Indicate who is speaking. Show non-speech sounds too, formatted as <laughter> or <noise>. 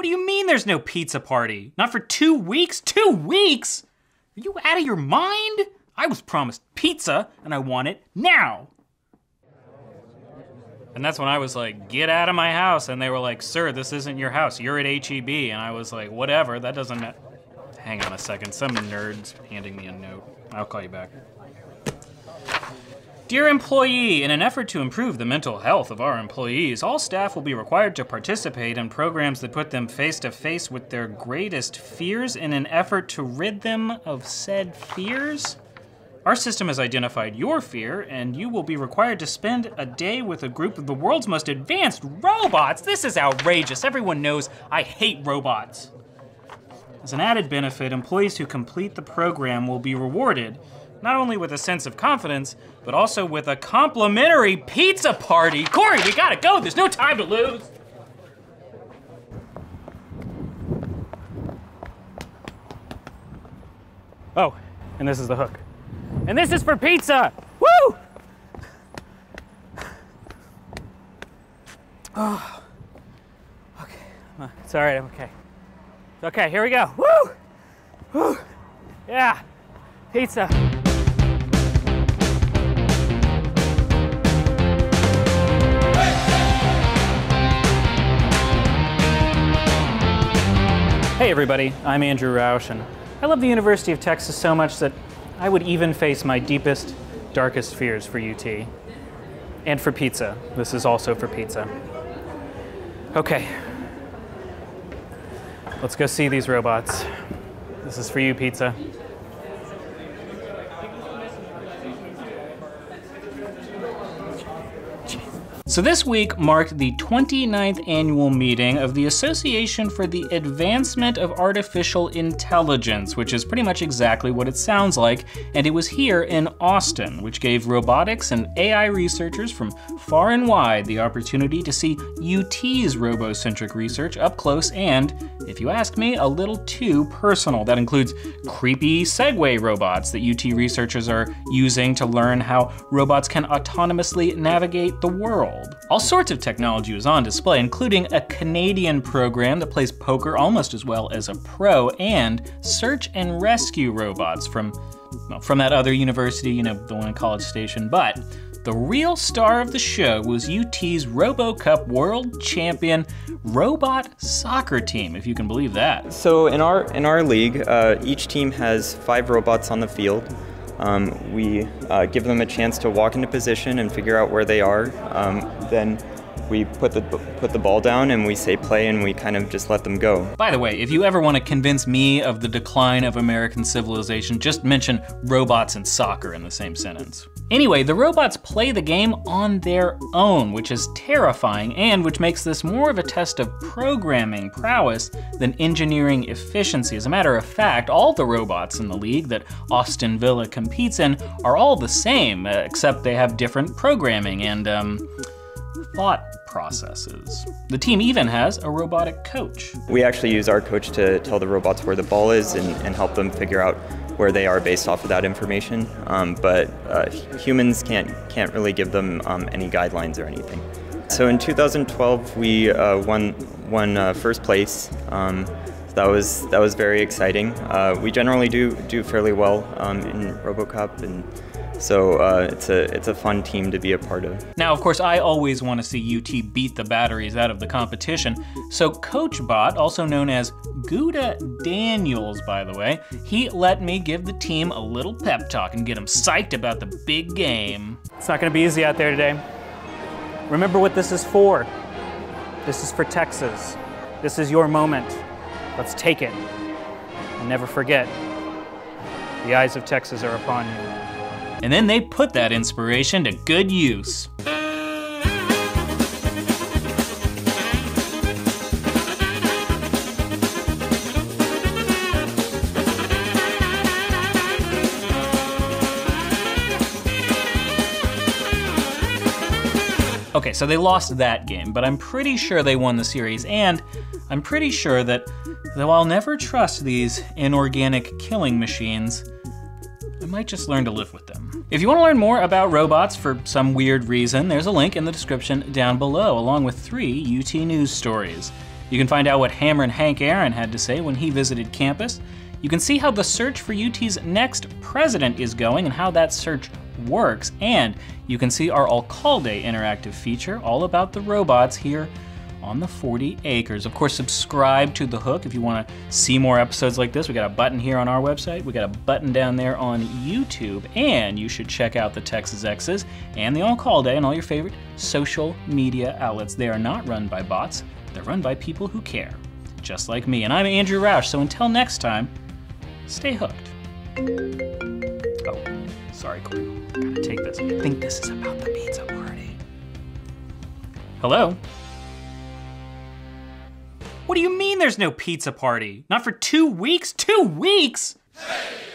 Speaker 1: What do you mean there's no pizza party? Not for two weeks? Two weeks? Are you out of your mind? I was promised pizza and I want it now. And that's when I was like, get out of my house. And they were like, sir, this isn't your house. You're at HEB. And I was like, whatever, that doesn't matter. Hang on a second, some nerd's handing me a note. I'll call you back. Dear employee, in an effort to improve the mental health of our employees, all staff will be required to participate in programs that put them face to face with their greatest fears in an effort to rid them of said fears. Our system has identified your fear, and you will be required to spend a day with a group of the world's most advanced robots. This is outrageous. Everyone knows I hate robots. As an added benefit, employees who complete the program will be rewarded not only with a sense of confidence, but also with a complimentary pizza party. Corey, we gotta go. There's no time to lose. Oh, and this is the hook. And this is for pizza! Woo! <sighs> Oh. Okay, it's all right, I'm okay. Okay, here we go. Woo! Woo! Yeah, pizza. Hey everybody, I'm Andrew Roush, and I love the University of Texas so much that I would even face my deepest, darkest fears for UT. And for pizza. This is also for pizza. Okay. Let's go see these robots. This is for you, pizza. So this week marked the 29th annual meeting of the Association for the Advancement of Artificial Intelligence, which is pretty much exactly what it sounds like, and it was here in Austin, which gave robotics and AI researchers from far and wide the opportunity to see UT's robocentric research up close and, if you ask me, a little too personal. That includes creepy Segway robots that UT researchers are using to learn how robots can autonomously navigate the world. All sorts of technology was on display, including a Canadian program that plays poker almost as well as a pro, and search and rescue robots from, well, from that other university, you know, the one in College Station. But the real star of the show was UT's RoboCup World Champion robot soccer team, if you can believe that.
Speaker 2: So in our in our league, uh, each team has five robots on the field. Um, we uh, give them a chance to walk into position and figure out where they are. Um, then we put the put the ball down and we say play and we kind of just let them go.
Speaker 1: By the way, if you ever want to convince me of the decline of American civilization, just mention robots and soccer in the same sentence. Anyway, the robots play the game on their own, which is terrifying and which makes this more of a test of programming prowess than engineering efficiency. As a matter of fact, all the robots in the league that Austin Villa competes in are all the same, except they have different programming and um, thought processes. The team even has a robotic coach.
Speaker 2: We actually use our coach to tell the robots where the ball is and, and help them figure out where they are based off of that information. Um, but uh, humans can't can't really give them um, any guidelines or anything. So in 2012, we uh, won won uh, first place. Um, that was that was very exciting. Uh, we generally do do fairly well um, in RoboCup and so uh, it's a it's a fun team to be a part of.
Speaker 1: Now, of course, I always want to see UT beat the batteries out of the competition. So Coach Bot, also known as Gouda Daniels, by the way, he let me give the team a little pep talk and get them psyched about the big game. It's not going to be easy out there today. Remember what this is for. This is for Texas. This is your moment. Let's take it. And never forget, the eyes of Texas are upon you and then they put that inspiration to good use. Okay, so they lost that game, but I'm pretty sure they won the series, and I'm pretty sure that though I'll never trust these inorganic killing machines, might just learn to live with them. If you want to learn more about robots for some weird reason, there's a link in the description down below, along with three UT News stories. You can find out what Hammerin' Hank Aaron had to say when he visited campus. You can see how the search for UT's next president is going and how that search works. And you can see our Alcalde interactive feature all about the robots here on the 40 acres. Of course, subscribe to The Hook if you want to see more episodes like this. We got a button here on our website, we got a button down there on YouTube, and you should check out the Texas Exes and the Alcalde and all your favorite social media outlets. They are not run by bots, they're run by people who care, just like me. And I'm Andrew Roush, so until next time, stay hooked. Oh, sorry, Corey. Gotta take this. I think this is about the pizza party. Hello? What do you mean there's no pizza party? Not for two weeks? Two weeks? Hey!